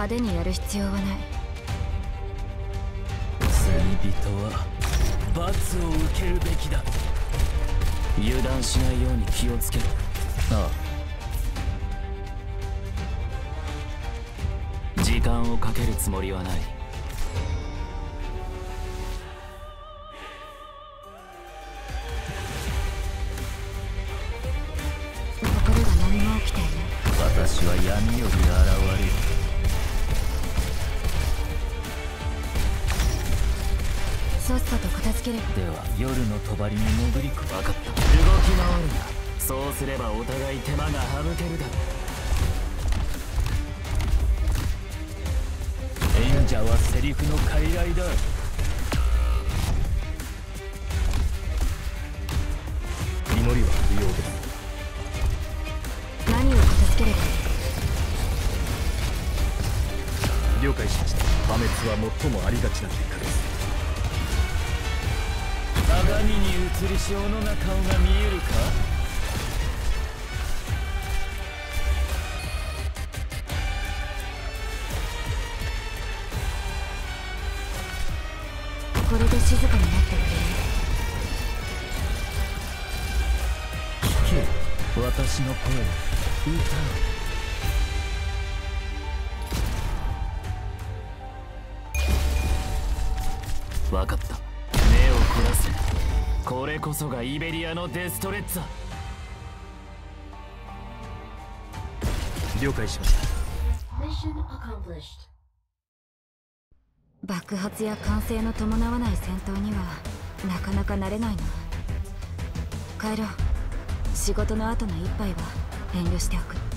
派手にやる必要はない。罪人は罰を受けるべきだ。油断しないように気をつけろ。ああ。時間をかけるつもりはない。ところが何も起きていない。私は闇より現れるさっさと片付けでは夜の帳に潜り込む分かった。動き回る。なそうすればお互い手間が省けるだろう。演者はセリフの傀儡だ。祈りは不要です。何を片付ければいい？了解しました。破滅は最もありがちな結果ですに映り小野が顔が見えるか？これで静かになってくれる？聞け。私の声歌う。分かったこれこそがイベリアのデストレッツァ了解しました。Mission accomplished. 爆発や歓声の伴わない戦闘にはなかなか慣れないな。帰ろう。仕事の後の一杯は遠慮しておく